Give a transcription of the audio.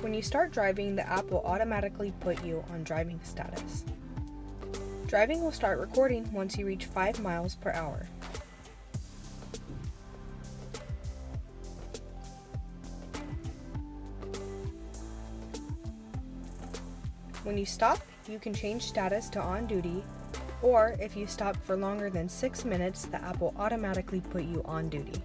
When you start driving, the app will automatically put you on driving status. Driving will start recording once you reach 5 miles per hour. When you stop, you can change status to on duty, or if you stop for longer than 6 minutes, the app will automatically put you on duty.